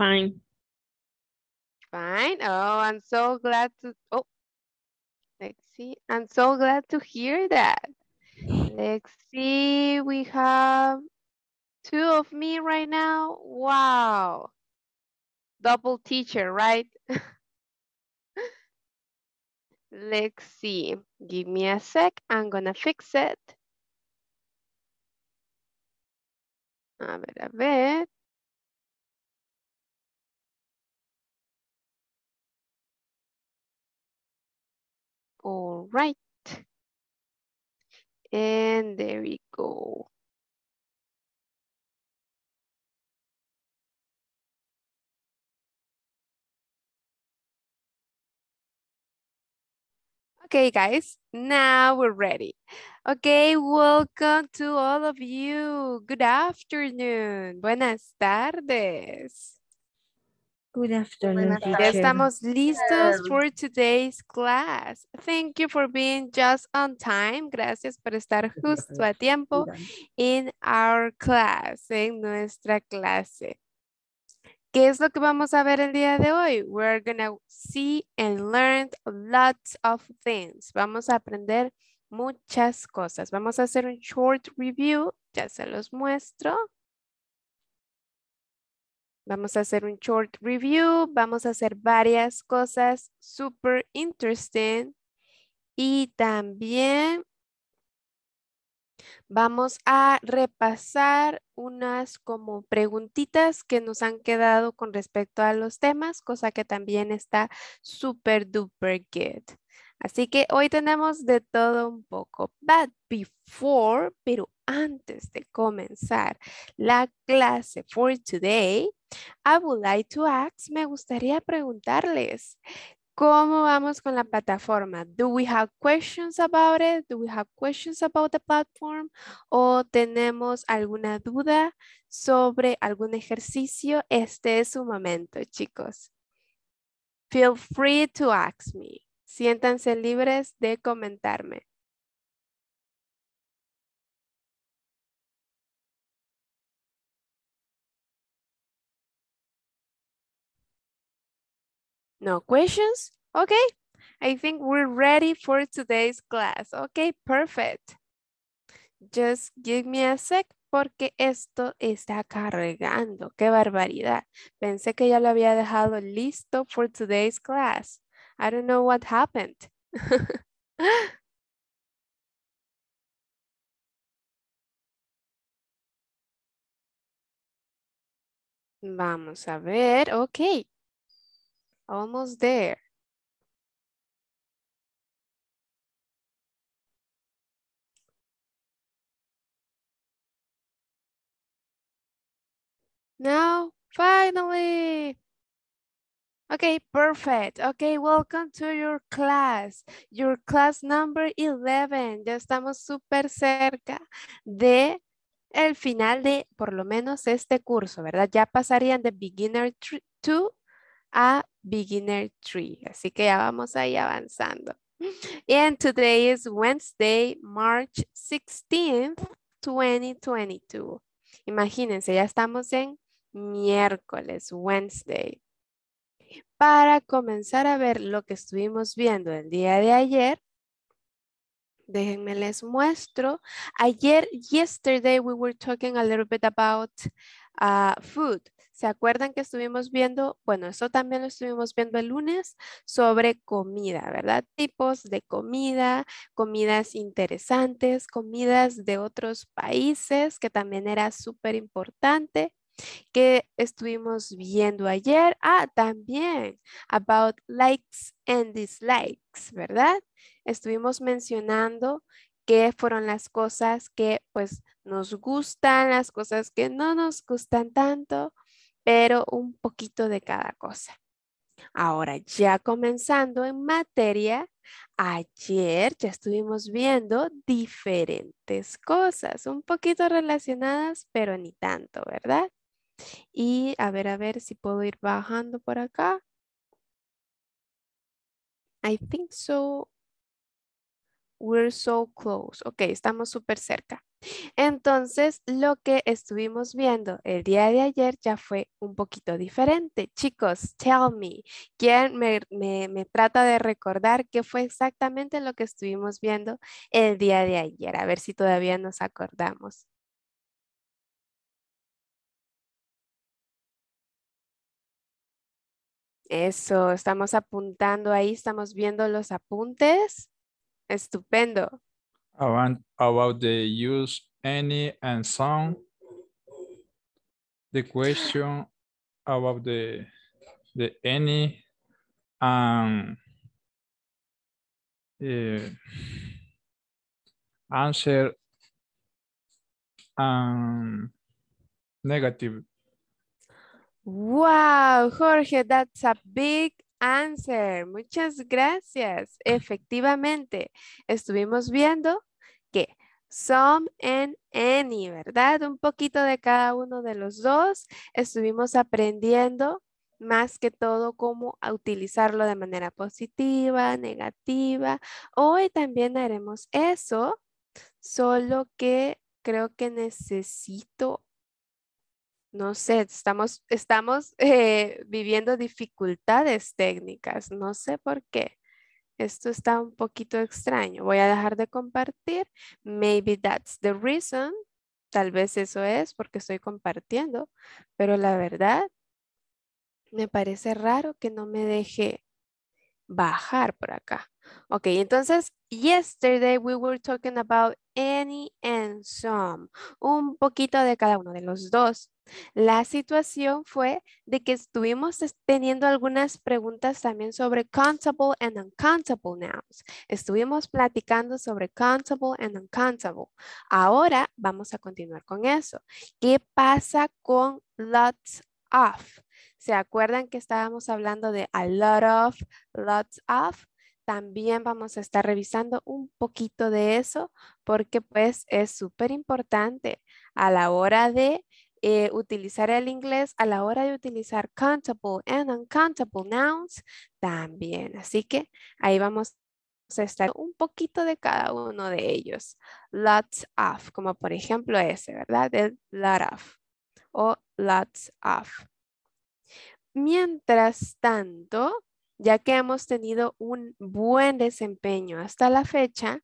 Fine. Fine. Oh, I'm so glad to, oh, let's see. I'm so glad to hear that. Let's see, we have two of me right now. Wow. Double teacher, right? Let's see. Give me a sec. I'm gonna fix it. A ver, a ver. All right. And there we go. Okay, guys, now we're ready. Okay, welcome to all of you. Good afternoon. Buenas tardes. Good afternoon, Ya estamos listos for today's class. Thank you for being just on time. Gracias por estar justo a tiempo in our class, en nuestra clase. ¿Qué es lo que vamos a ver el día de hoy? We're gonna see and learn lots of things. Vamos a aprender muchas cosas. Vamos a hacer un short review. Ya se los muestro. Vamos a hacer un short review. Vamos a hacer varias cosas super interesting. Y también vamos a repasar unas como preguntitas que nos han quedado con respecto a los temas, cosa que también está super duper good. Así que hoy tenemos de todo un poco. But before, pero antes de comenzar la clase for today, I would like to ask, me gustaría preguntarles, ¿cómo vamos con la plataforma? Do we have questions about it? Do we have questions about the platform? ¿O tenemos alguna duda sobre algún ejercicio? Este es su momento, chicos. Feel free to ask me. Siéntanse libres de comentarme. No questions? Okay. I think we're ready for today's class. Okay, perfect. Just give me a sec porque esto está cargando. Qué barbaridad. Pensé que ya lo había dejado listo for today's class. I don't know what happened. Vamos a ver. Okay. Almost there. Now, finally. Okay, perfect. Okay, welcome to your class. Your class number 11. Ya estamos súper cerca de el final de por lo menos este curso, ¿verdad? Ya pasarían de beginner 2 a beginner 3. Así que ya vamos ahí avanzando. And today is Wednesday, March 16th, 2022. Imagínense, ya estamos en miércoles, Wednesday. Para comenzar a ver lo que estuvimos viendo el día de ayer, déjenme les muestro. Ayer, yesterday, we were talking a little bit about uh, food. ¿Se acuerdan que estuvimos viendo? Bueno, eso también lo estuvimos viendo el lunes sobre comida, ¿verdad? Tipos de comida, comidas interesantes, comidas de otros países, que también era súper importante que estuvimos viendo ayer. Ah, también about likes and dislikes, ¿verdad? Estuvimos mencionando qué fueron las cosas que pues nos gustan, las cosas que no nos gustan tanto, pero un poquito de cada cosa. Ahora, ya comenzando en materia, ayer ya estuvimos viendo diferentes cosas, un poquito relacionadas, pero ni tanto, ¿verdad? Y a ver, a ver si puedo ir bajando por acá. I think so. We're so close. Ok, estamos súper cerca. Entonces, lo que estuvimos viendo el día de ayer ya fue un poquito diferente. Chicos, tell me, ¿quién me, me, trata de recordar qué fue exactamente lo que estuvimos viendo el día de ayer? A ver si todavía nos acordamos. Eso, estamos apuntando ahí, estamos viendo los apuntes. Estupendo. About, about the use any and some. The question about the the any and uh, answer and negative Wow, Jorge, that's a big answer. Muchas gracias. Efectivamente, estuvimos viendo some and any, ¿verdad? Un poquito de cada uno de los dos. Estuvimos aprendiendo más que todo cómo utilizarlo de manera positiva, negativa. Hoy también haremos eso, solo que creo que necesito no sé, estamos, estamos eh, viviendo dificultades técnicas, no sé por qué. Esto está un poquito extraño. Voy a dejar de compartir. Maybe that's the reason. Tal vez eso es porque estoy compartiendo, pero la verdad me parece raro que no me deje bajar por acá. Ok, entonces, yesterday we were talking about any and some. Un poquito de cada uno de los dos. La situación fue de que estuvimos teniendo algunas preguntas también sobre countable and uncountable nouns. Estuvimos platicando sobre countable and uncountable. Ahora vamos a continuar con eso. ¿Qué pasa con lots of? ¿Se acuerdan que estábamos hablando de a lot of, lots of? También vamos a estar revisando un poquito de eso porque pues es súper importante a la hora de eh, utilizar el inglés, a la hora de utilizar countable and uncountable nouns también. Así que ahí vamos a estar un poquito de cada uno de ellos. Lots of, como por ejemplo ese, ¿verdad? El lot of o lots of. Mientras tanto, ya que hemos tenido un buen desempeño hasta la fecha,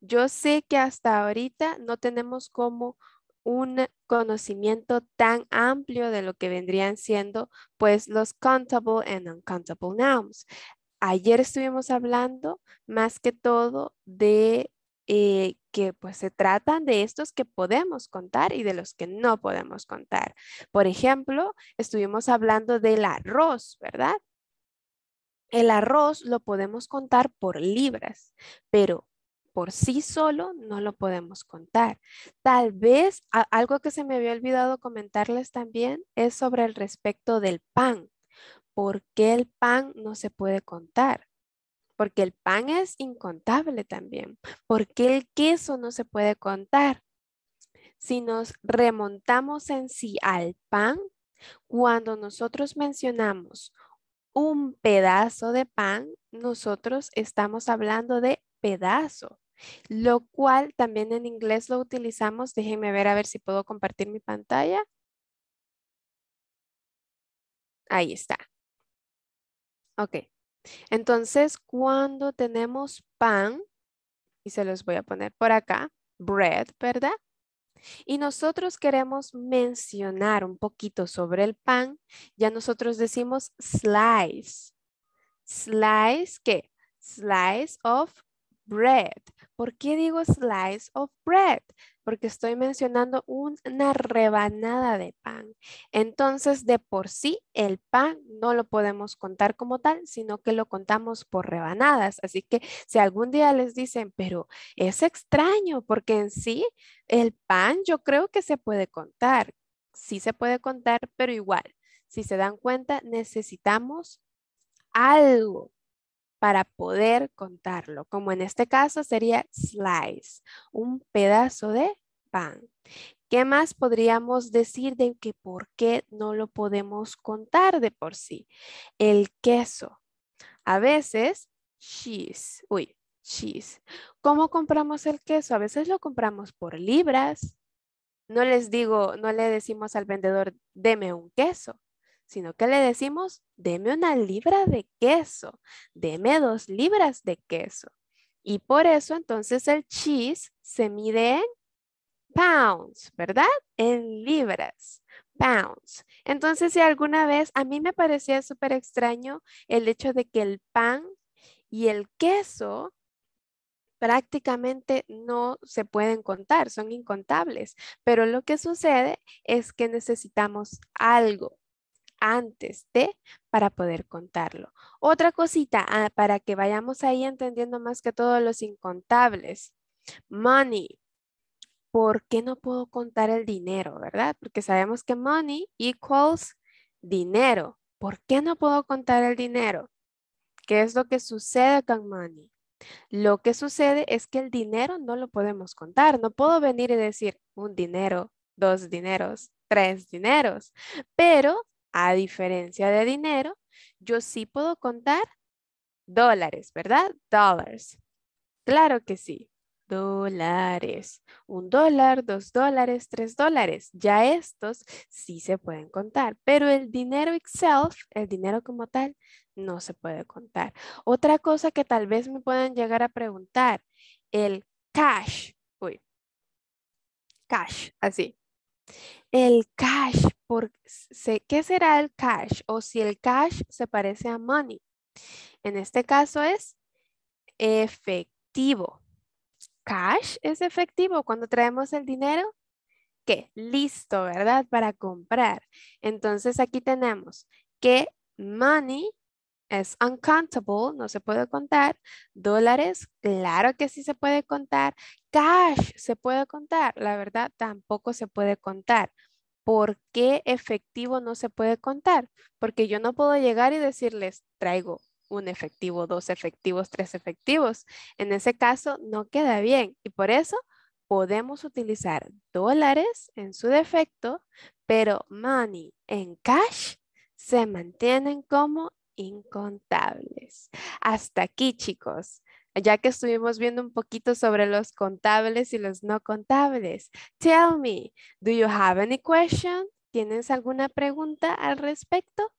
yo sé que hasta ahorita no tenemos como un conocimiento tan amplio de lo que vendrían siendo pues los countable and uncountable nouns. Ayer estuvimos hablando más que todo de eh, que pues se tratan de estos que podemos contar y de los que no podemos contar. Por ejemplo, estuvimos hablando del arroz, ¿verdad? El arroz lo podemos contar por libras, pero por sí solo no lo podemos contar. Tal vez algo que se me había olvidado comentarles también es sobre el respecto del pan. ¿Por qué el pan no se puede contar? Porque el pan es incontable también. ¿Por qué el queso no se puede contar? Si nos remontamos en sí al pan, cuando nosotros mencionamos un pedazo de pan, nosotros estamos hablando de pedazo, lo cual también en inglés lo utilizamos. Déjenme ver a ver si puedo compartir mi pantalla. Ahí está. Ok. Entonces, cuando tenemos pan, y se los voy a poner por acá, bread, ¿verdad? Y nosotros queremos mencionar un poquito sobre el pan, ya nosotros decimos slice. Slice, ¿qué? Slice of bread. ¿Por qué digo slice of bread? Porque estoy mencionando una rebanada de pan. Entonces, de por sí, el pan no lo podemos contar como tal, sino que lo contamos por rebanadas. Así que si algún día les dicen, pero es extraño, porque en sí, el pan yo creo que se puede contar. Sí se puede contar, pero igual, si se dan cuenta, necesitamos algo para poder contarlo, como en este caso sería slice, un pedazo de pan. ¿Qué más podríamos decir de que por qué no lo podemos contar de por sí? El queso. A veces, cheese, uy, cheese. ¿Cómo compramos el queso? A veces lo compramos por libras. No les digo, no le decimos al vendedor, deme un queso, sino que le decimos, deme una libra de queso, deme dos libras de queso. Y por eso entonces el cheese se mide en pounds, ¿verdad? En libras, pounds. Entonces, si alguna vez a mí me parecía súper extraño el hecho de que el pan y el queso prácticamente no se pueden contar, son incontables. Pero lo que sucede es que necesitamos algo antes de para poder contarlo. Otra cosita ah, para que vayamos ahí entendiendo más que todos los incontables. Money. ¿Por qué no puedo contar el dinero, verdad? Porque sabemos que money equals dinero. ¿Por qué no puedo contar el dinero? ¿Qué es lo que sucede con money? Lo que sucede es que el dinero no lo podemos contar. No puedo venir y decir un dinero, dos dineros, tres dineros. Pero a diferencia de dinero, yo sí puedo contar dólares, ¿verdad? Dollars. Claro que sí. Dólares. Un dólar, dos dólares, tres dólares. Ya estos sí se pueden contar, pero el dinero itself, el dinero como tal, no se puede contar. Otra cosa que tal vez me puedan llegar a preguntar, el cash. Uy. Cash, así. El cash, por, ¿qué será el cash? O si el cash se parece a money. En este caso es efectivo. Cash es efectivo. Cuando traemos el dinero, ¿qué? Listo, ¿verdad? Para comprar. Entonces aquí tenemos que money es uncountable, no se puede contar. Dólares, claro que sí se puede contar. Cash se puede contar, la verdad tampoco se puede contar. ¿Por qué efectivo no se puede contar? Porque yo no puedo llegar y decirles, traigo un efectivo, dos efectivos, tres efectivos. En ese caso no queda bien y por eso podemos utilizar dólares en su defecto, pero money en cash se mantienen como incontables. Hasta aquí, chicos. Ya que estuvimos viendo un poquito sobre los contables y los no contables. Tell me, do you have any question? ¿Tienes alguna pregunta al respecto?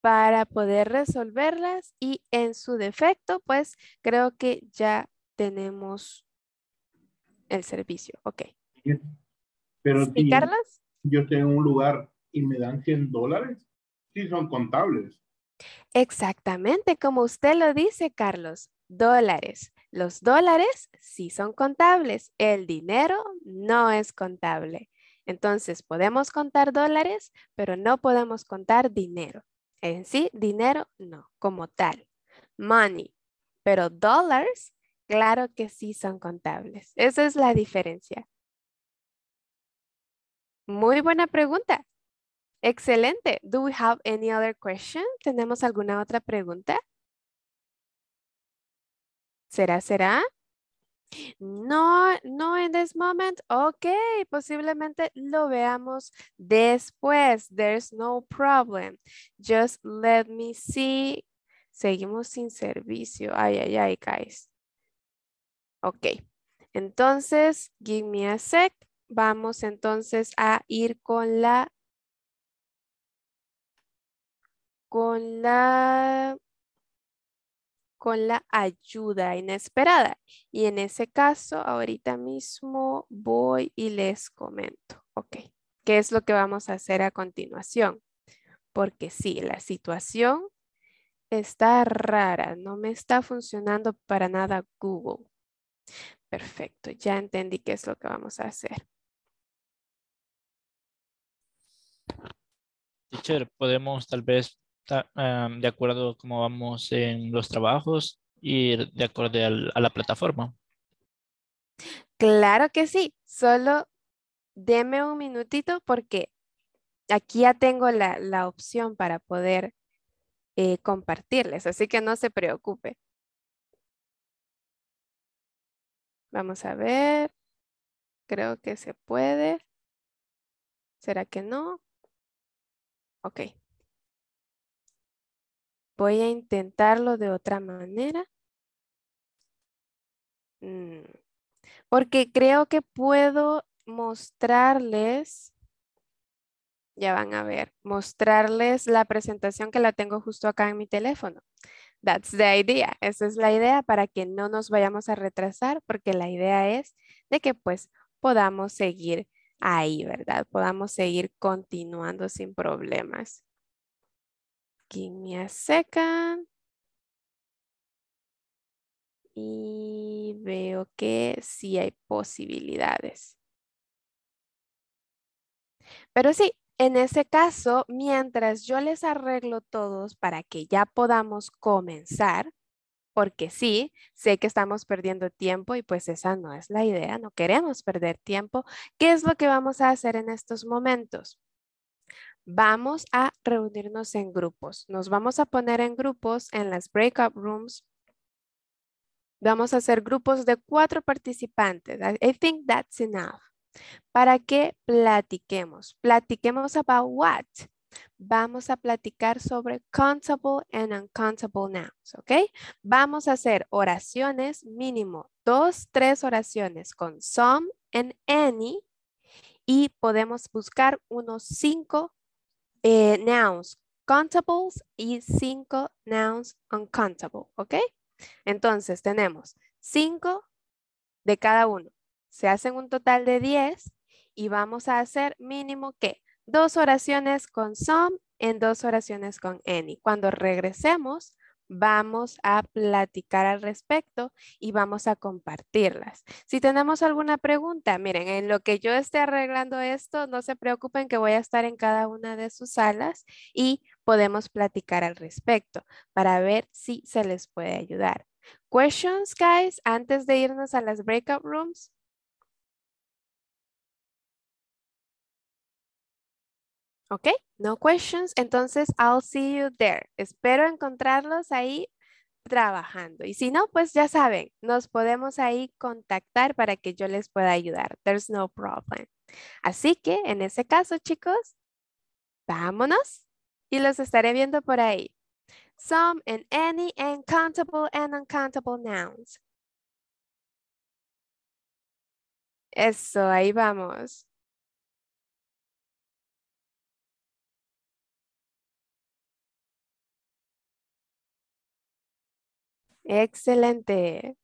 Para poder resolverlas y en su defecto, pues creo que ya tenemos el servicio. Ok. Pero ¿Y Carlos? Yo estoy en un lugar y me dan 100 dólares, sí son contables. Exactamente, como usted lo dice, Carlos, dólares. Los dólares sí son contables, el dinero no es contable. Entonces, podemos contar dólares, pero no podemos contar dinero. En sí, dinero no, como tal. Money, pero dólares, claro que sí son contables. Esa es la diferencia. Muy buena pregunta. Excelente. Do we have any other question? ¿Tenemos alguna otra pregunta? ¿Será, será? No, no en this moment. Ok, posiblemente lo veamos después. There's no problem. Just let me see. Seguimos sin servicio. Ay, ay, ay, guys. Ok. Entonces, give me a sec. Vamos entonces a ir con la con la, con la ayuda inesperada. Y en ese caso, ahorita mismo voy y les comento. Ok, ¿qué es lo que vamos a hacer a continuación? Porque sí, la situación está rara, no me está funcionando para nada Google. Perfecto, ya entendí qué es lo que vamos a hacer. Teacher, podemos tal vez de acuerdo a cómo vamos en los trabajos y de acuerdo a la plataforma. Claro que sí, solo deme un minutito porque aquí ya tengo la, opción para poder eh, compartirles, así que no se preocupe. Vamos a ver, creo que se puede. ¿Será que no? Ok. Voy a intentarlo de otra manera. Mm, Porque creo que puedo mostrarles, ya van a ver, mostrarles la presentación que la tengo justo acá en mi teléfono. That's the idea. Esa es la idea para que no nos vayamos a retrasar porque la idea es de que pues podamos seguir ahí, ¿verdad? Podamos seguir continuando sin problemas. Give me a second. Y veo que sí hay posibilidades. Pero sí, en ese caso, mientras yo les arreglo todos para que ya podamos comenzar, porque sí, sé que estamos perdiendo tiempo y pues esa no es la idea, no queremos perder tiempo. ¿Qué es lo que vamos a hacer en estos momentos? Vamos a reunirnos en grupos. Nos vamos a poner en grupos en las breakout rooms. Vamos a hacer grupos de cuatro participantes. I think that's enough para que platiquemos. Platiquemos about what? Vamos a platicar sobre countable and uncountable nouns, ¿ok? Vamos a hacer oraciones mínimo, dos, tres oraciones con some and any y podemos buscar unos cinco eh, nouns countables y cinco nouns uncountable, ¿ok? Entonces tenemos cinco de cada uno se hacen un total de 10 y vamos a hacer mínimo que dos oraciones con some en dos oraciones con any. Cuando regresemos, vamos a platicar al respecto y vamos a compartirlas. Si tenemos alguna pregunta, miren, en lo que yo esté arreglando esto, no se preocupen que voy a estar en cada una de sus salas y podemos platicar al respecto para ver si se les puede ayudar. Questions, guys, antes de irnos a las breakout rooms. ¿Ok? No questions. Entonces, I'll see you there. Espero encontrarlos ahí trabajando. Y si no, pues ya saben, nos podemos ahí contactar para que yo les pueda ayudar. There's no problem. Así que en ese caso, chicos, vámonos y los estaré viendo por ahí. Some and any and countable and uncountable nouns. Eso, ahí vamos. Excelente.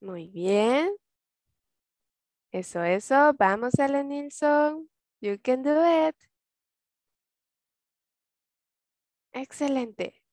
Muy bien. Eso, eso. Vamos, Ellen Nilsson. You can do it. Excelente.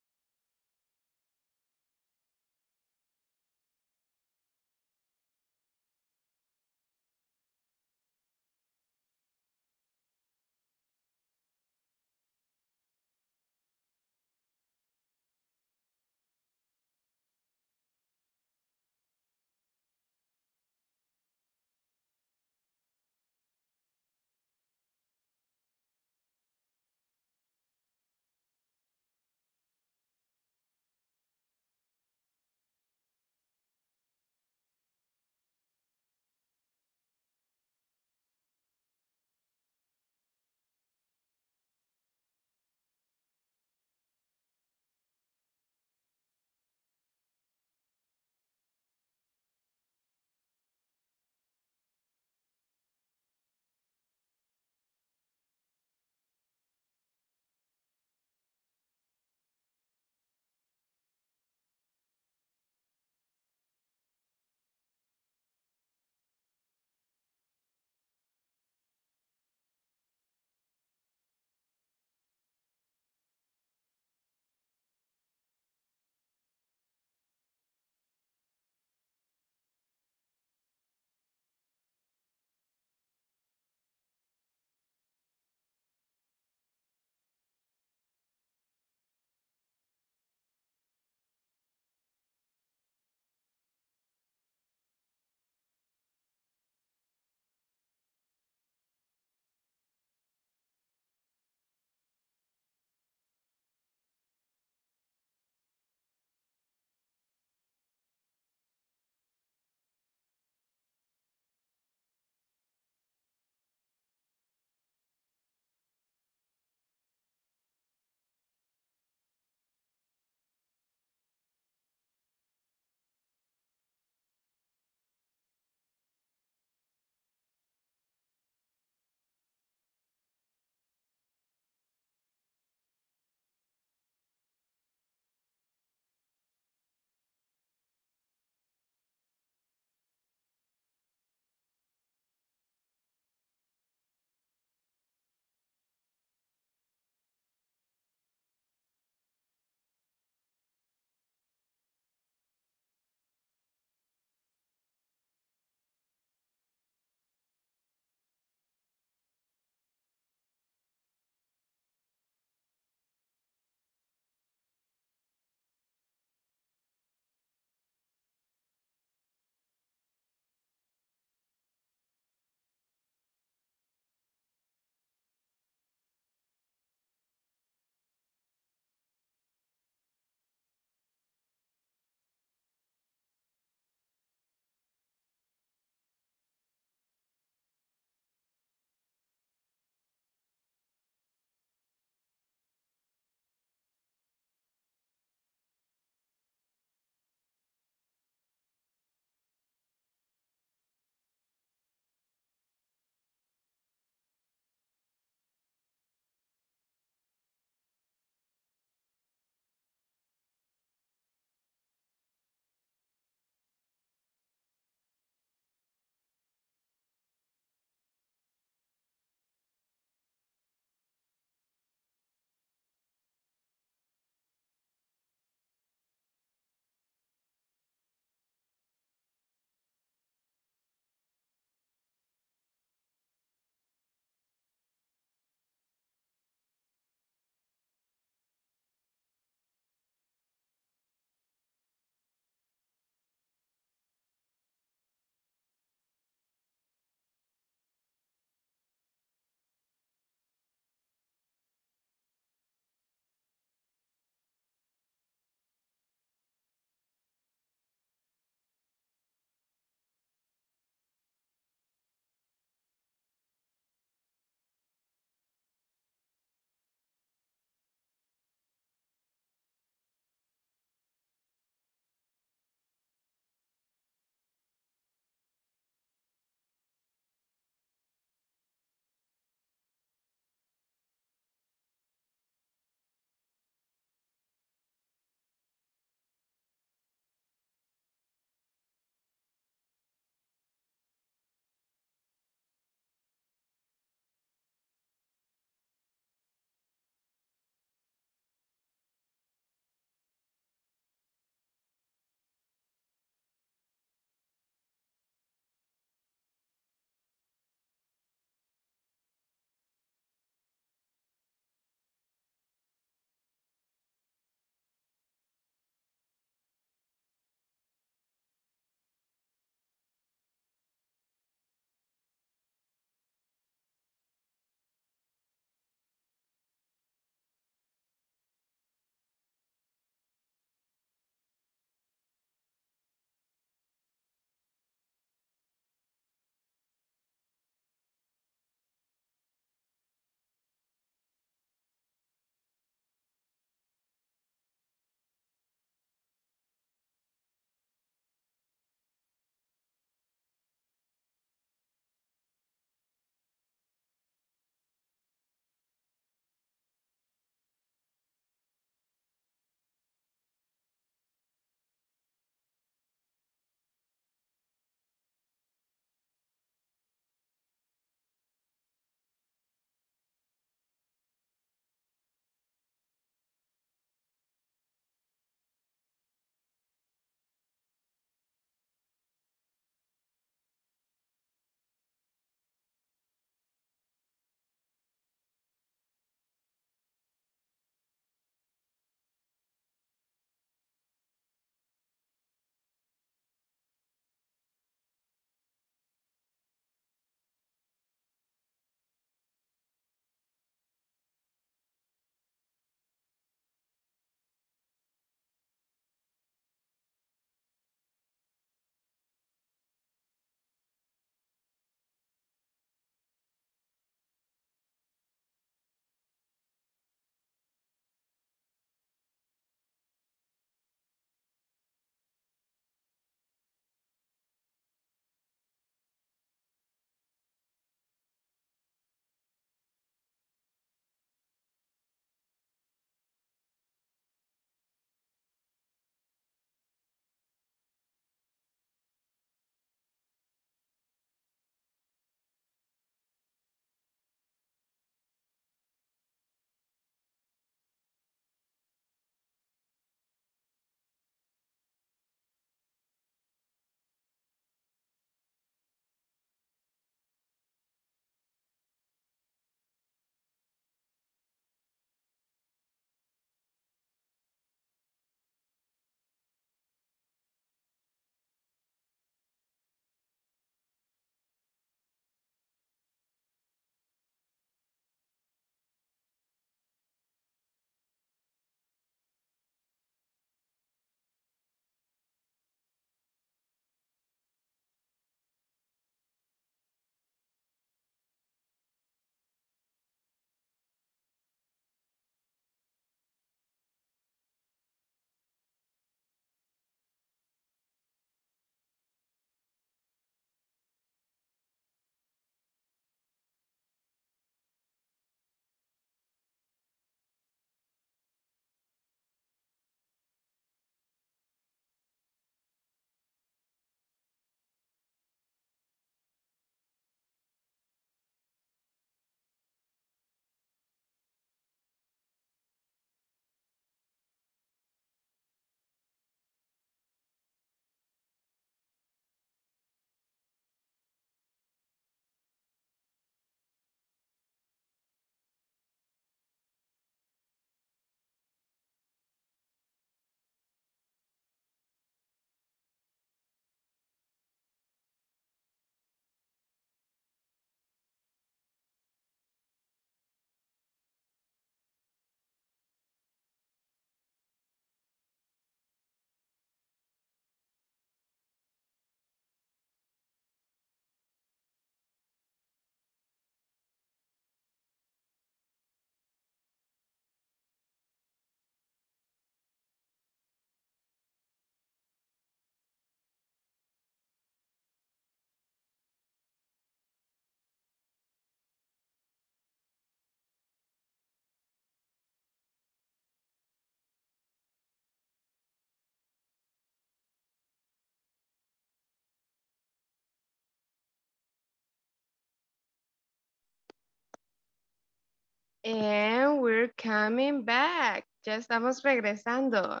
And we're coming back. Ya estamos regresando.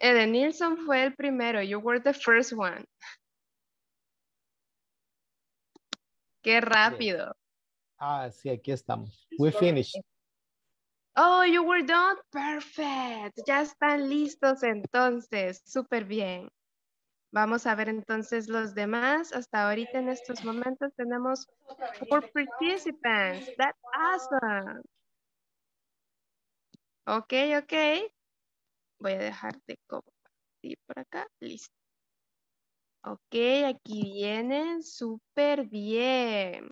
Edenilson fue el primero. You were the first one. Qué rápido. Ah, sí, aquí estamos. We finished. Oh, you were done. Perfect. Ya están listos entonces. Súper bien. Vamos a ver entonces los demás. Hasta ahorita en estos momentos tenemos four participants. That's awesome. Ok, ok. Voy a dejar de compartir por acá. Listo. Ok, aquí vienen súper bien.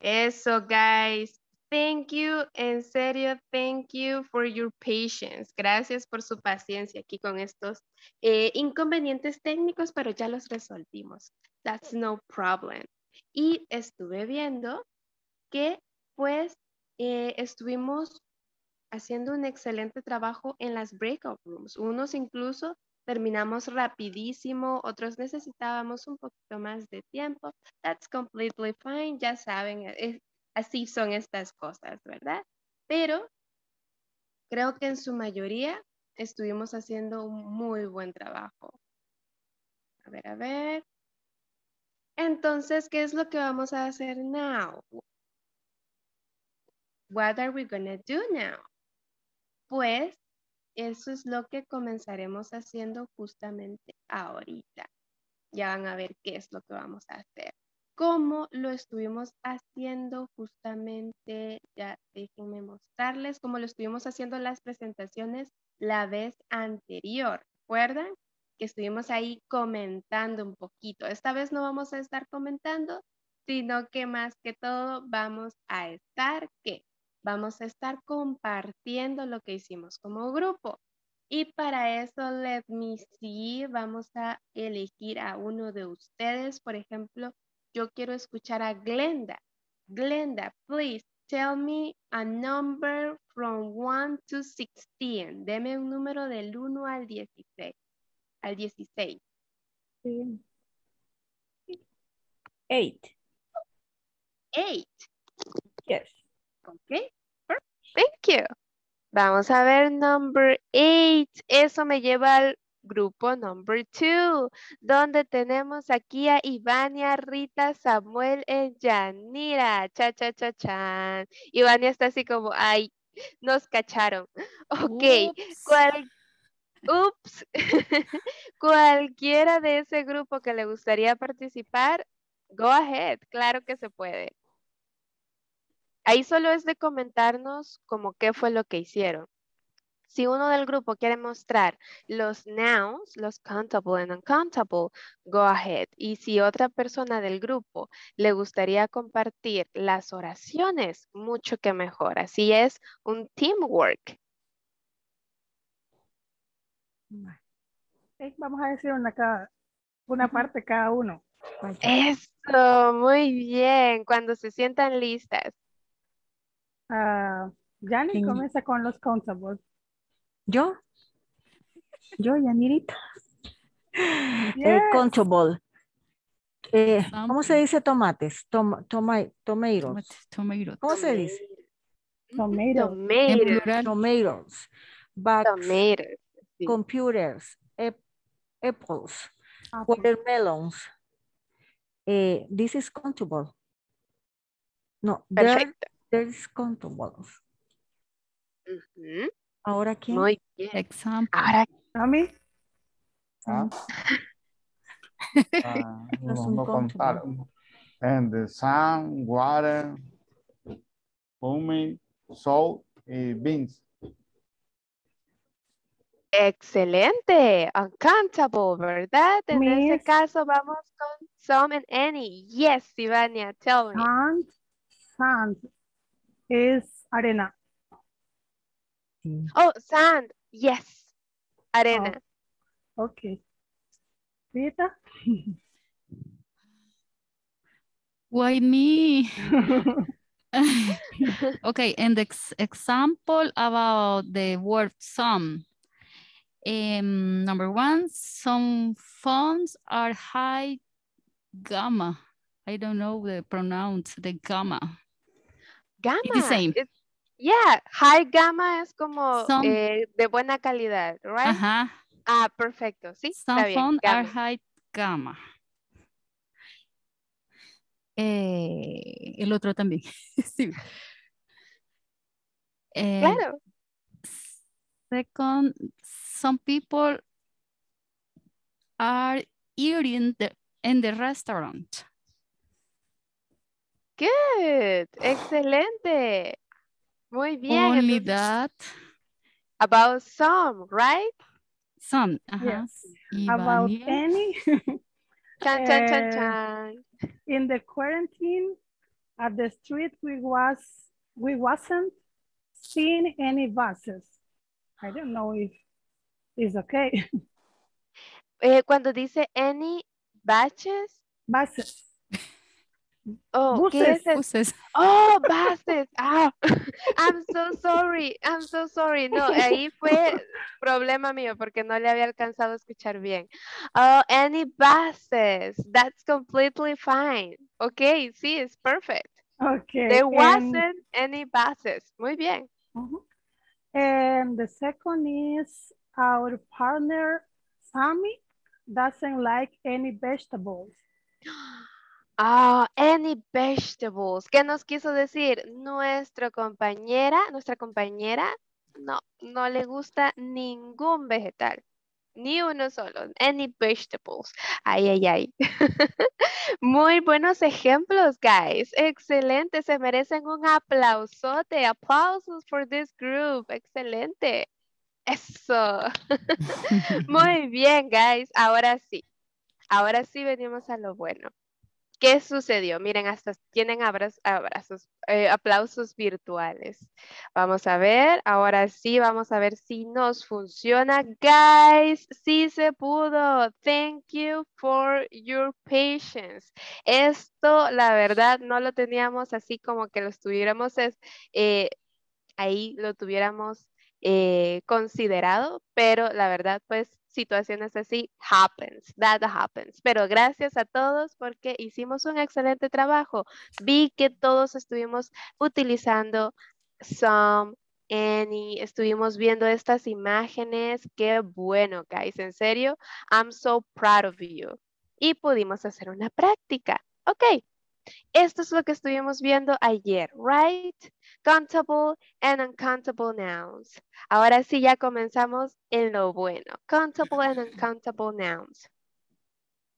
Eso, guys. Thank you, en serio, thank you for your patience. Gracias por su paciencia aquí con estos eh, inconvenientes técnicos, pero ya los resolvimos. That's no problem. Y estuve viendo que pues eh, estuvimos haciendo un excelente trabajo en las breakout rooms. Unos incluso terminamos rapidísimo, otros necesitábamos un poquito más de tiempo. That's completely fine, ya saben, así son estas cosas, ¿verdad? Pero creo que en su mayoría estuvimos haciendo un muy buen trabajo. A ver, a ver. Entonces, ¿qué es lo que vamos a hacer now? What are we gonna do now? Pues eso es lo que comenzaremos haciendo justamente ahorita. Ya van a ver qué es lo que vamos a hacer. Como lo estuvimos haciendo justamente, ya déjenme mostrarles, cómo lo estuvimos haciendo las presentaciones la vez anterior. ¿Recuerdan? Que estuvimos ahí comentando un poquito. Esta vez no vamos a estar comentando, sino que más que todo vamos a estar, ¿qué? vamos a estar compartiendo lo que hicimos como grupo. Y para eso, let me see, vamos a elegir a uno de ustedes. Por ejemplo, yo quiero escuchar a Glenda. Glenda, please tell me a number from 1 to 16. Deme un número del 1 al 16. Al 16. Eight. 8. Yes. Ok. Thank you. Vamos a ver number eight. Eso me lleva al grupo number two, donde tenemos aquí a Ivania, Rita, Samuel y Yanira. Cha, cha, cha, chan. Ivania está así como, ay, nos cacharon. Ok. ¿Cuál, ups. Cualquiera de ese grupo que le gustaría participar, go ahead. Claro que se puede. Ahí solo es de comentarnos como qué fue lo que hicieron. Si uno del grupo quiere mostrar los nouns, los countable and uncountable, go ahead. Y si otra persona del grupo le gustaría compartir las oraciones, mucho que mejor. Así es un teamwork. vamos a decir una, cada, una parte cada uno. Eso, muy bien. Cuando se sientan listas. Uh, Yanni comienza con los countables. ¿Yo? Yo, Yanirita. Eh, countable. Eh, ¿Cómo se dice tomates? Tom, toma, tomatoes. tomatoes. ¿Cómo se dice? Tomatoes. Tomatoes. Tomatoes. Bags, Tomatoes. sí. computers, ap- apples, Apple. watermelons. Eh, this is countable. No, there, Perfecto. there is countable. Ujú, Ahora quién? Muy bien. Example. Ahora, ¿A mí? Ah. Ah, No es no, un no contar. And the sun, water, humus, salt y beans. excelente. Uncountable, ¿verdad? En este Miss. caso vamos con some and any. Yes, Ivania, tell me. Sand. Sand es arena. Sí. Oh, sand. Yes. Arena. Ok. Rita? Why me? okay, and the ex- example about the word some. Um, number one, some phones are high gamma. I don't know the pronounce the gamma. Gamma. the same. It's- yeah, high gamma es como Some- eh, de buena calidad, right? Ajá. Ah, perfecto. Sí, Some está bien. are high gamma. Eh, el otro también. sí. Eh, Claro. Second, some people are eating the, in the restaurant. Good. Excelente. Muy bien. Only entonces, that, About some, right? some. Ajá. Yes. About any Chan, chan, chan, Eh, chan. in the quarantine at the street we was we wasn't seeing any buses. I don't know if it's okay. Eh, cuando dice any batches, Buses. Oh, ¿qué Buses. es? Buses. Oh, buses. Ah, I'm so sorry. I'm so sorry. No, ahí fue problema mío porque no le había alcanzado a escuchar bien. Oh, any buses. That's completely fine. Okay, sí, it's perfect. Okay. There wasn't any buses. Muy bien. Mhm. And the second is our partner Sammy doesn't like any vegetables. Ah, any vegetables. ¿Qué nos quiso decir? Nuestra compañera, nuestra compañera, no, no le gusta ningún vegetal. Ni uno solo. Any vegetables. Ay, ay, ay. Muy buenos ejemplos, guys. Excelente. Se merecen un aplausote. Aplausos for this group. Excelente. Eso. Muy bien, guys. Ahora sí. Ahora sí venimos a lo bueno. ¿Qué sucedió? Miren, hasta tienen abrazos, abrazos eh, aplausos virtuales. Vamos a ver, ahora sí, vamos a ver si nos funciona. Guys, sí se pudo. Thank you for your patience. Esto, la verdad, no lo teníamos así como que lo estuviéramos es, eh, ahí lo tuviéramos eh, considerado, pero la verdad, pues situaciones así happens, that happens. Pero gracias a todos porque hicimos un excelente trabajo. Vi que todos estuvimos utilizando some, any, estuvimos viendo estas imágenes. Qué bueno, guys, en serio, I'm so proud of you. Y pudimos hacer una práctica. Ok. Esto es lo que estuvimos viendo ayer, right? Countable and uncountable nouns. Ahora sí ya comenzamos en lo bueno. Countable and uncountable nouns.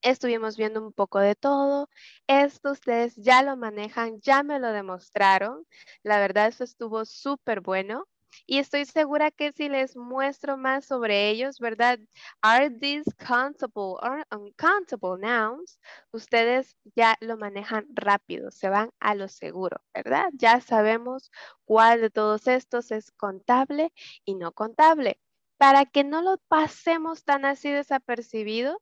Estuvimos viendo un poco de todo. Esto ustedes ya lo manejan, ya me lo demostraron. La verdad, eso estuvo súper bueno. Y estoy segura que si les muestro más sobre ellos, ¿verdad? Are these countable or uncountable nouns? Ustedes ya lo manejan rápido, se van a lo seguro, ¿verdad? Ya sabemos cuál de todos estos es contable y no contable. Para que no lo pasemos tan así desapercibido,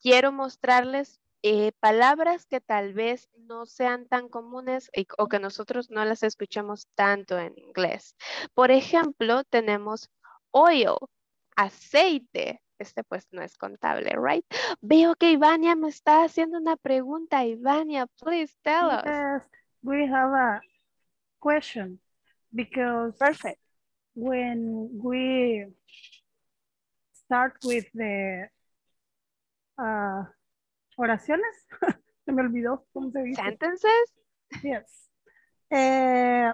quiero mostrarles eh, palabras que tal vez no sean tan comunes y- o que nosotros no las escuchamos tanto en inglés. Por ejemplo, tenemos oil, aceite. Este pues no es contable, right? Veo que Ivania me está haciendo una pregunta. Ivania, please tell us. Yes, we have a question because Perfect. when we start with the uh, oraciones, se me olvidó cómo se dice. Sentences? Yes. Eh,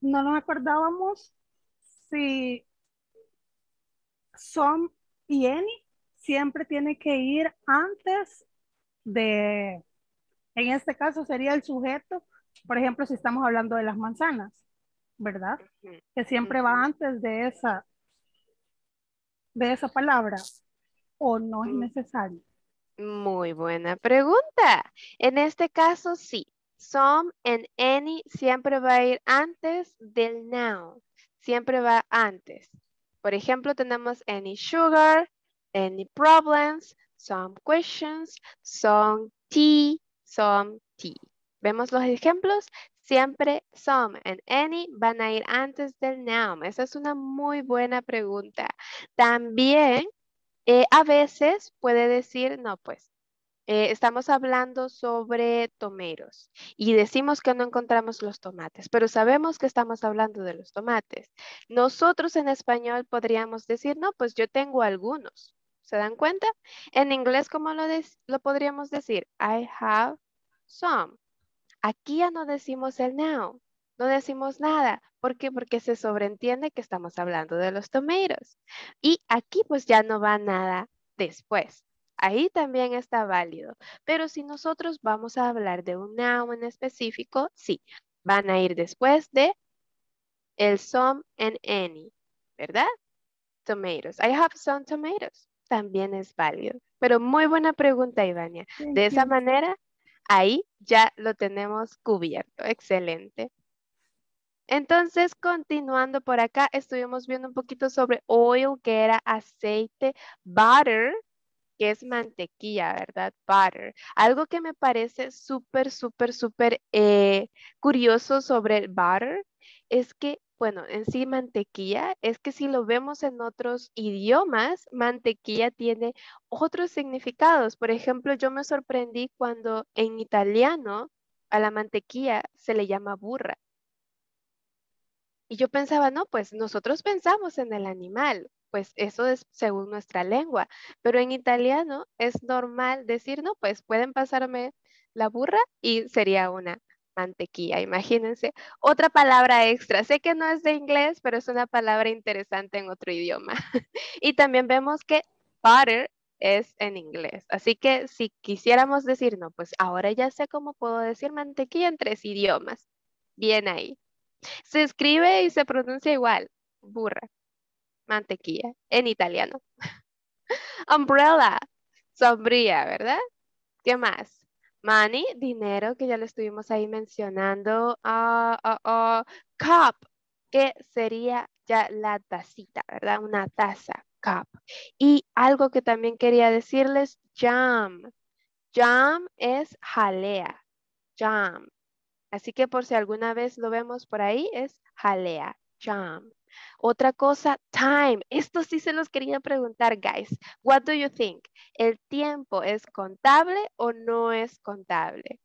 no nos acordábamos si some y any siempre tiene que ir antes de, en este caso sería el sujeto, por ejemplo, si estamos hablando de las manzanas, ¿verdad? Que siempre va antes de esa, de esa palabra, o no es Mm. necesario. Muy buena pregunta. En este caso, sí. Some and any siempre va a ir antes del noun. Siempre va antes. Por ejemplo, tenemos any sugar, any problems, some questions, some tea, some tea. ¿Vemos los ejemplos? Siempre some and any van a ir antes del noun. Esa es una muy buena pregunta. También eh, a veces puede decir, no, pues eh, estamos hablando sobre tomeros y decimos que no encontramos los tomates, pero sabemos que estamos hablando de los tomates. Nosotros en español podríamos decir, no, pues yo tengo algunos. ¿Se dan cuenta? En inglés, ¿cómo lo, lo podríamos decir? I have some. Aquí ya no decimos el now, no decimos nada. ¿Por qué? Porque se sobreentiende que estamos hablando de los tomatoes. Y aquí pues ya no va nada después. Ahí también está válido. Pero si nosotros vamos a hablar de un noun en específico, sí, van a ir después de el some and any, ¿verdad? Tomatoes. I have some tomatoes. También es válido. Pero muy buena pregunta, Ivania. De esa manera, ahí ya lo tenemos cubierto. Excelente. Entonces, continuando por acá, estuvimos viendo un poquito sobre oil, que era aceite, butter, que es mantequilla, ¿verdad? Butter. Algo que me parece súper, súper, súper eh, curioso sobre el butter es que, bueno, en sí mantequilla, es que si lo vemos en otros idiomas, mantequilla tiene otros significados. Por ejemplo, yo me sorprendí cuando en italiano a la mantequilla se le llama burra. Y yo pensaba, no, pues nosotros pensamos en el animal, pues eso es según nuestra lengua, pero en italiano es normal decir, no, pues pueden pasarme la burra y sería una mantequilla, imagínense. Otra palabra extra, sé que no es de inglés, pero es una palabra interesante en otro idioma. y también vemos que butter es en inglés. Así que si quisiéramos decir, no, pues ahora ya sé cómo puedo decir mantequilla en tres idiomas. Bien ahí. Se escribe y se pronuncia igual, burra mantequilla en italiano. Umbrella, sombría, ¿verdad? ¿Qué más? Money, dinero, que ya lo estuvimos ahí mencionando. Uh, uh, cup, que sería ya la tacita, ¿verdad? Una taza, cup. Y algo que también quería decirles, jam. Jam es jalea, jam. Así que por si alguna vez lo vemos por ahí, es jalea, jam. Otra cosa, time. Esto sí se los quería preguntar, guys. What do you think? ¿El tiempo es contable o no es contable?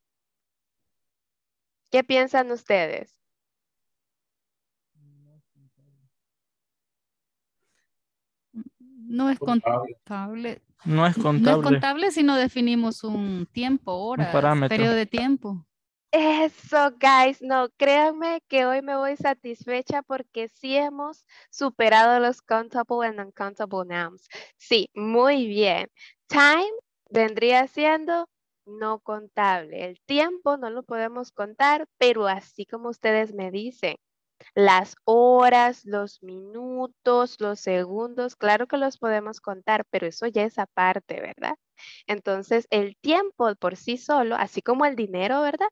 ¿Qué piensan ustedes? No es contable. No es contable. No es contable si no definimos un tiempo, hora, periodo de tiempo. Eso, guys. No, créanme que hoy me voy satisfecha porque sí hemos superado los countable and uncountable nouns. Sí, muy bien. Time vendría siendo no contable. El tiempo no lo podemos contar, pero así como ustedes me dicen, las horas, los minutos, los segundos, claro que los podemos contar, pero eso ya es aparte, ¿verdad? Entonces, el tiempo por sí solo, así como el dinero, ¿verdad?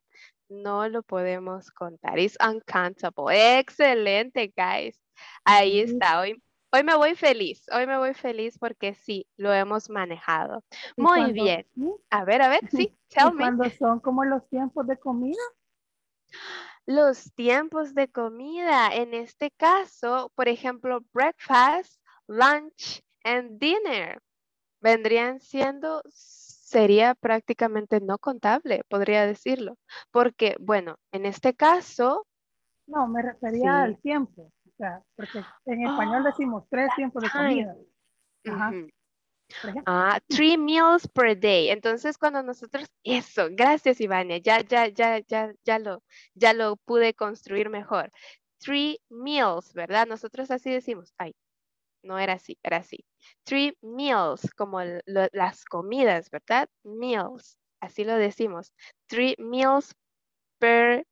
No lo podemos contar. It's uncountable. Excelente, guys. Ahí está. Hoy, hoy me voy feliz. Hoy me voy feliz porque sí, lo hemos manejado. Muy bien. A ver, a ver, sí, tell me. Cuando son como los tiempos de comida? Los tiempos de comida. En este caso, por ejemplo, breakfast, lunch and dinner vendrían siendo, sería prácticamente no contable, podría decirlo. Porque, bueno, en este caso... No, me refería al tiempo. O sea, porque en español Oh, decimos tres tiempos de comida. Ajá. Ah, three meals per day. Entonces, cuando nosotros, eso, gracias Ivania, ya, ya, ya, ya, ya lo, ya lo pude construir mejor. Three meals, ¿verdad? Nosotros así decimos, ay, no era así, era así. Three meals, como las comidas, ¿verdad? Meals, así lo decimos. Three meals per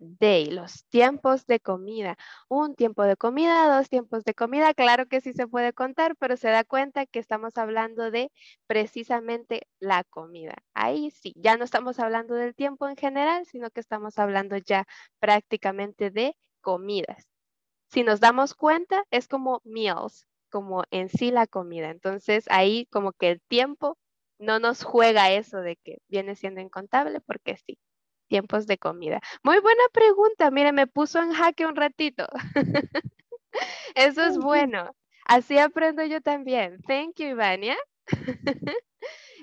day, los tiempos de comida. Un tiempo de comida, dos tiempos de comida, claro que sí se puede contar, pero se da cuenta que estamos hablando de precisamente la comida. Ahí sí, ya no estamos hablando del tiempo en general, sino que estamos hablando ya prácticamente de comidas. Si nos damos cuenta, es como meals, como en sí la comida. Entonces ahí como que el tiempo no nos juega eso de que viene siendo incontable, porque sí, tiempos de comida. Muy buena pregunta, mire, me puso en jaque un ratito. Eso es bueno. Así aprendo yo también. Thank you, Ivania.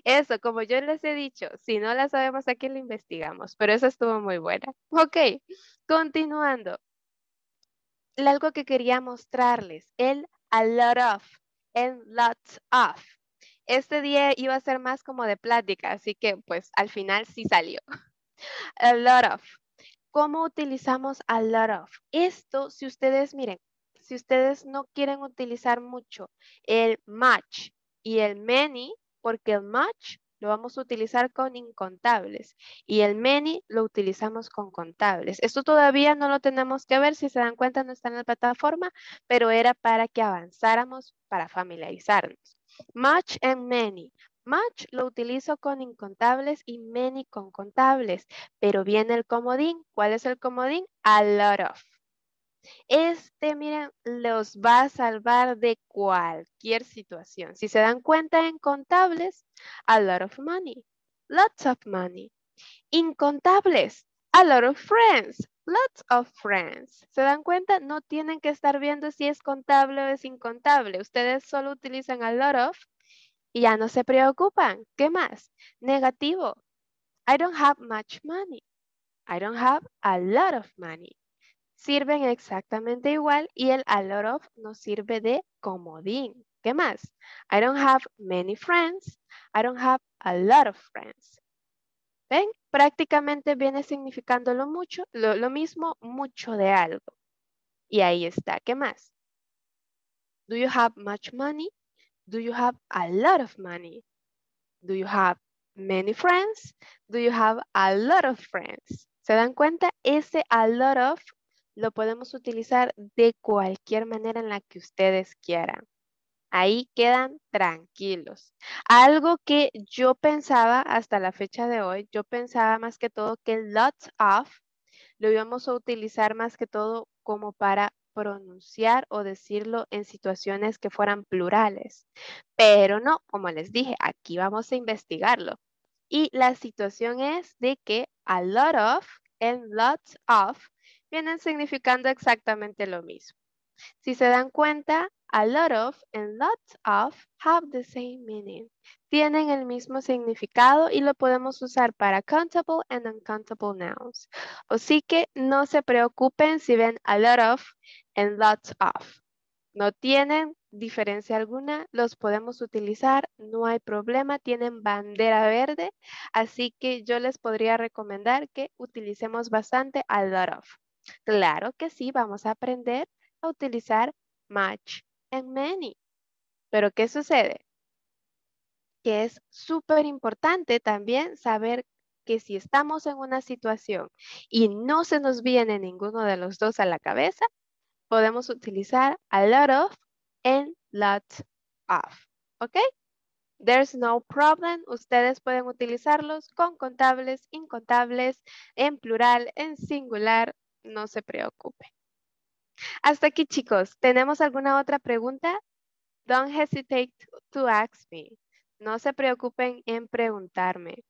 Eso, como yo les he dicho, si no la sabemos aquí la investigamos, pero esa estuvo muy buena. Ok, continuando. Algo que quería mostrarles, el a lot of, and lots of. Este día iba a ser más como de plática, así que pues al final sí salió. A lot of. ¿Cómo utilizamos a lot of? Esto, si ustedes miren, si ustedes no quieren utilizar mucho el much y el many, porque el much lo vamos a utilizar con incontables y el many lo utilizamos con contables. Esto todavía no lo tenemos que ver, si se dan cuenta no está en la plataforma, pero era para que avanzáramos, para familiarizarnos. Much and many. Much lo utilizo con incontables y many con contables, pero viene el comodín. ¿Cuál es el comodín? A lot of. Este, miren, los va a salvar de cualquier situación. Si se dan cuenta en contables, a lot of money, lots of money. Incontables, a lot of friends, lots of friends. ¿Se dan cuenta? No tienen que estar viendo si es contable o es incontable. Ustedes solo utilizan a lot of y ya no se preocupan. ¿Qué más? Negativo. I don't have much money. I don't have a lot of money sirven exactamente igual y el a lot of nos sirve de comodín. ¿Qué más? I don't have many friends. I don't have a lot of friends. ¿Ven? Prácticamente viene significando lo, mucho, lo, lo mismo, mucho de algo. Y ahí está. ¿Qué más? Do you have much money? Do you have a lot of money? Do you have many friends? Do you have a lot of friends? ¿Se dan cuenta? Ese a lot of lo podemos utilizar de cualquier manera en la que ustedes quieran. Ahí quedan tranquilos. Algo que yo pensaba hasta la fecha de hoy, yo pensaba más que todo que lots of lo íbamos a utilizar más que todo como para pronunciar o decirlo en situaciones que fueran plurales. Pero no, como les dije, aquí vamos a investigarlo. Y la situación es de que a lot of and lots of vienen significando exactamente lo mismo. Si se dan cuenta, a lot of and lots of have the same meaning. Tienen el mismo significado y lo podemos usar para countable and uncountable nouns. Así que no se preocupen si ven a lot of and lots of. No tienen diferencia alguna, los podemos utilizar, no hay problema, tienen bandera verde, así que yo les podría recomendar que utilicemos bastante a lot of. Claro que sí, vamos a aprender a utilizar much and many. Pero ¿qué sucede? Que es súper importante también saber que si estamos en una situación y no se nos viene ninguno de los dos a la cabeza, podemos utilizar a lot of and lot of. ¿Ok? There's no problem. Ustedes pueden utilizarlos con contables, incontables, en plural, en singular, no se preocupe. Hasta aquí, chicos. ¿Tenemos alguna otra pregunta? Don't hesitate to ask me. No se preocupen en preguntarme.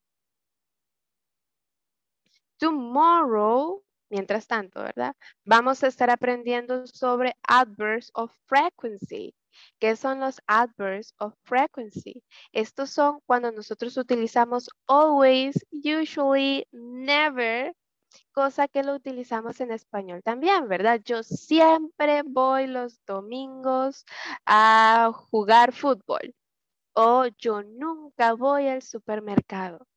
Tomorrow, mientras tanto, ¿verdad? Vamos a estar aprendiendo sobre adverbs of frequency. ¿Qué son los adverbs of frequency? Estos son cuando nosotros utilizamos always, usually, never cosa que lo utilizamos en español también, ¿verdad? Yo siempre voy los domingos a jugar fútbol o yo nunca voy al supermercado.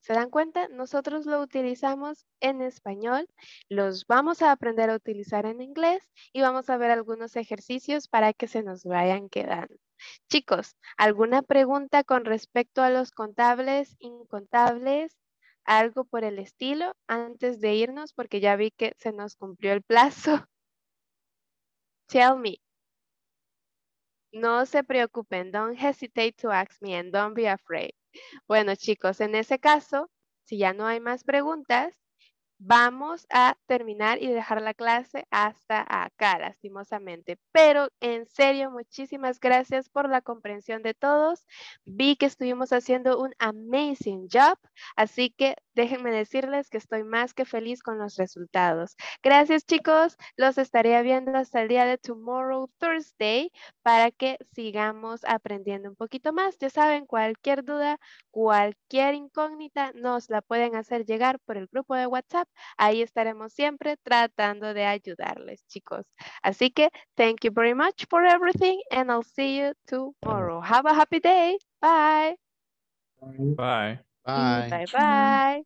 ¿Se dan cuenta? Nosotros lo utilizamos en español, los vamos a aprender a utilizar en inglés y vamos a ver algunos ejercicios para que se nos vayan quedando. Chicos, ¿alguna pregunta con respecto a los contables, incontables algo por el estilo antes de irnos porque ya vi que se nos cumplió el plazo. Tell me. No se preocupen, don't hesitate to ask me and don't be afraid. Bueno chicos, en ese caso, si ya no hay más preguntas, vamos a terminar y dejar la clase hasta acá, lastimosamente. Pero en serio, muchísimas gracias por la comprensión de todos. Vi que estuvimos haciendo un amazing job, así que déjenme decirles que estoy más que feliz con los resultados. Gracias chicos, los estaré viendo hasta el día de tomorrow, Thursday, para que sigamos aprendiendo un poquito más. Ya saben, cualquier duda, cualquier incógnita, nos la pueden hacer llegar por el grupo de WhatsApp Ahí estaremos siempre tratando de ayudarles, chicos. Así que, thank you very much for everything and I'll see you tomorrow. Have a happy day. Bye. Bye. Bye bye.